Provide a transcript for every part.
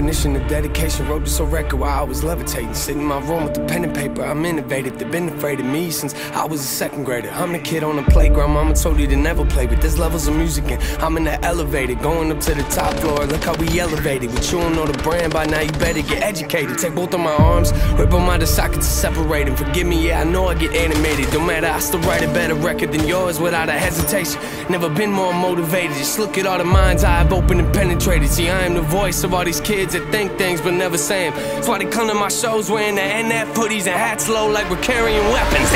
definition of dedication. Wrote this on record while I was levitating. Sitting in my room with the pen and paper. I'm innovative. They've been afraid of me since I was a second grader. I'm the kid on the playground. Mama told you to never play, but there's levels of music and I'm in the elevator. Going up to the top floor. Look how we elevated. But you don't know the brand by now. You better get educated. Take both of my arms, rip them out of sockets to separate them. Forgive me, yeah, I know I get animated. Don't matter, I still write a better record than yours without a hesitation. Never been more motivated. Just look at all the minds I've opened and penetrated. See, I am the voice of all these kids that think things but never say them. That's why they come to my shows wearing the NF hoodies and hats low like we're carrying weapons.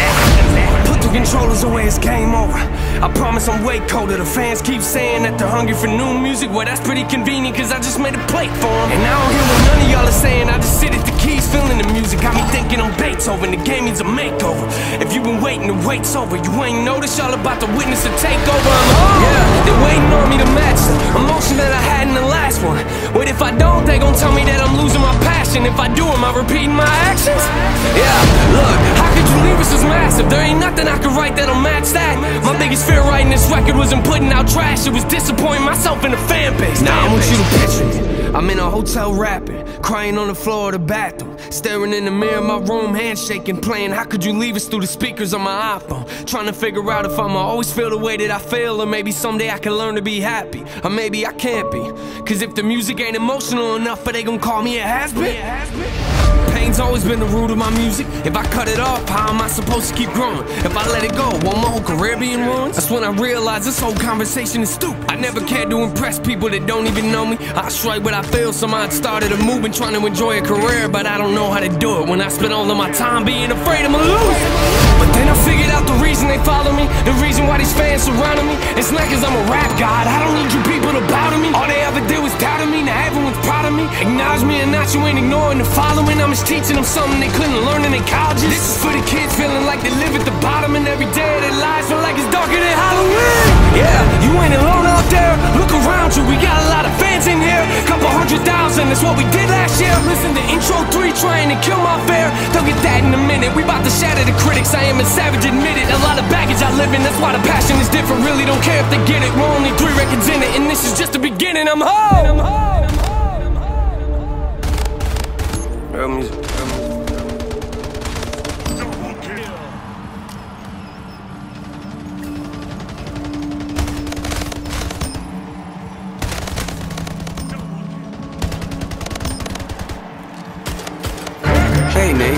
Put the controllers away, it's game over. I promise I'm way colder. The fans keep saying that they're hungry for new music. Well, that's pretty convenient, cause I just made a plate for them. And I don't hear what none of y'all are saying. I just sit keys, feeling the music. Got me thinking I'm Beethoven. The game needs a makeover. If you've been waiting, the wait's over. You ain't noticed y'all about to witness a takeover. I'm home. Yeah, they're waiting on me to match the emotion that I had in the last one. What if I don't? They gon' tell me that I'm losing my passion. If I do, am I repeating my actions? Yeah, look, write that'll match that. My biggest fear writing this record wasn't putting out trash. It was disappointing myself in the fan base. Now I want you to picture me. I'm in a hotel rapping, crying on the floor of the bathroom, staring in the mirror of my room, handshaking, playing. How could you leave us through the speakers on my iPhone? Trying to figure out if I'ma always feel the way that I feel, or maybe someday I can learn to be happy, or maybe I can't be. Cause if the music ain't emotional enough, but they gon' call me a has been. Pain's always been the root of my music. If I cut it off, how am I supposed to keep growing? If I let it go, won't my whole career be in ruins? That's when I realized this whole conversation is stupid. I never cared to impress people that don't even know me. I strike what I feel, so I started a movement trying to enjoy a career, but I don't know how to do it when I spend all of my time being afraid I'ma lose. Then I figured out the reason they follow me, the reason why these fans surrounding me. It's not cause I'm a rap god, I don't need you people to bow to me. All they ever did was doubt me, now everyone's proud of me. Acknowledge me and not you ain't ignoring the following. I'm just teaching them something they couldn't learn in their colleges. This is for the kids feeling like they live at the bottom and every day of their lives feel like it's darker than Halloween. Yeah, you ain't alone out there. Look around you, we got a lot of fans in here. Couple hundred thousand, that's what we did last year. Listen to intro three, trying to kill my fear. They'll get that in a minute. We about to shatter the critics. I am a savage, admit it. A lot of baggage I live in, that's why the passion is different. Really don't care if they get it. We're only three records in it, and this is just the beginning. I'm home. Hey Nate,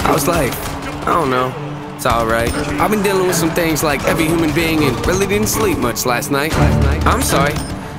how's life? I don't know. It's alright. I've been dealing with some things like every human being and really didn't sleep much last night. I'm sorry.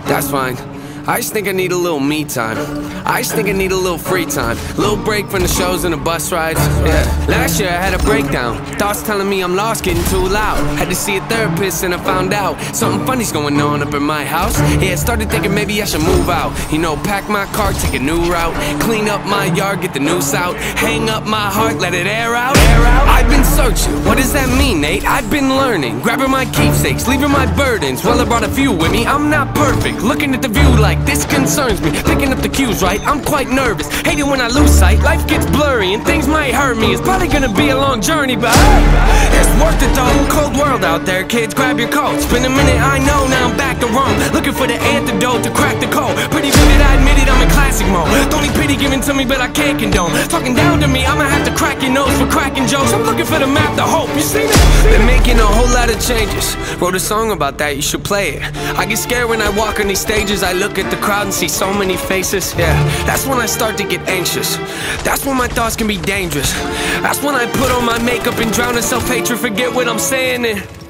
That's fine. I just think I need a little me time. I just think I need a little free time. Little break from the shows and the bus rides. Yeah. Last year I had a breakdown. Thoughts telling me I'm lost, getting too loud. Had to see a therapist and I found out something funny's going on up in my house. Yeah, started thinking maybe I should move out. You know, pack my car, take a new route. Clean up my yard, get the noose out. Hang up my heart, let it air out. Air out. I've been searching. What does that mean, Nate? I've been learning. Grabbing my keepsakes, leaving my burdens. Well, I brought a few with me. I'm not perfect. Looking at the view like this concerns me. Picking up the cues, right? I'm quite nervous. Hate it when I lose sight. Life gets blurry and things might hurt me. It's probably gonna be a long journey, but hey, it's worth it though. Cold world out there, kids. Grab your coats. Been a minute, I know. Now I'm back to Rome. Looking for the antidote to crack the code. Pretty vivid, classic mode. Don't need pity given to me, but I can't condone. Talking down to me, I'ma have to crack your nose for cracking jokes. I'm looking for the map, the hope. You see me? Been making a whole lot of changes. Wrote a song about that. You should play it. I get scared when I walk on these stages. I look at the crowd and see so many faces. Yeah, that's when I start to get anxious. That's when my thoughts can be dangerous. That's when I put on my makeup and drown in self-hatred. Forget what I'm saying and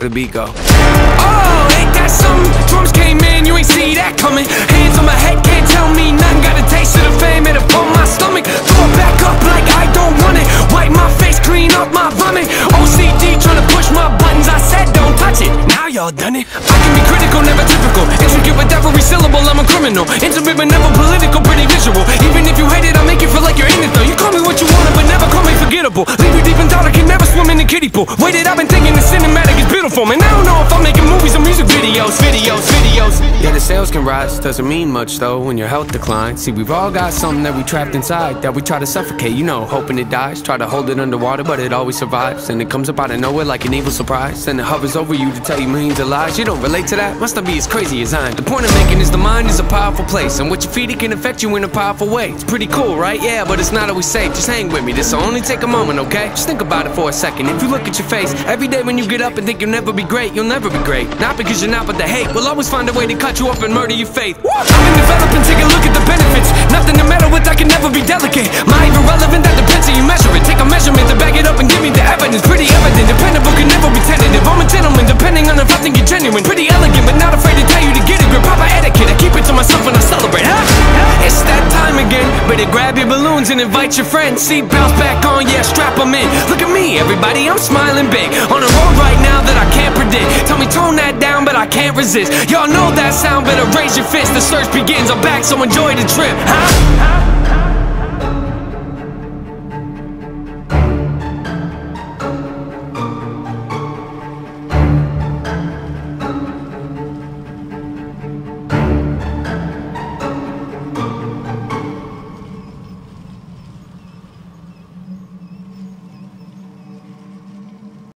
the beat go? Oh, ain't that something? Drums came in, you ain't see that coming. Hands on my head, can't tell me nothing. Got a taste of the fame, it upon my stomach. Throw it back up like I don't want it. Wipe my face, clean up my vomit. OCD trying to push my buttons. I said don't touch it. Now y'all done it. I can be critical, never typical. Intricate with every syllable, I'm a criminal. Intimate but never political, pretty visual. Even if you hate it, I make you feel like you're in it though. You call me what you want, but never call me forgettable. Leave you deep in thought, I can never swim in the kiddie pool. Waited, I've been thinking the cinematic beautiful, man. I don't know if I'm making movies or music videos, videos, videos. Yeah, the sales can rise, doesn't mean much though when your health declines. See, we've all got something that we trapped inside that we try to suffocate, you know, hoping it dies. Try to hold it underwater, but it always survives. And it comes up out of nowhere like an evil surprise. And it hovers over you to tell you millions of lies. You don't relate to that? Must not be as crazy as I am. The point I'm making is the mind is a powerful place, and what you feed it can affect you in a powerful way. It's pretty cool, right? Yeah, but it's not always safe. Just hang with me, this'll only take a moment, okay? Just think about it for a second. If you look at your face every day when you get up and think you'll never be great, you'll never be great. Not because you're not, but the hate will always find a way to cut you up and murder your faith. I've been developing, take a look at the benefits. Nothing to meddle with, I can never be delicate. My irrelevant, that depends how you grab your balloons and invite your friends. Seat bounce back on, yeah, strap them in. Look at me, everybody, I'm smiling big. On a road right now that I can't predict. Tell me tone that down, but I can't resist. Y'all know that sound, better raise your fist. The search begins, I'm back, so enjoy the trip. Huh?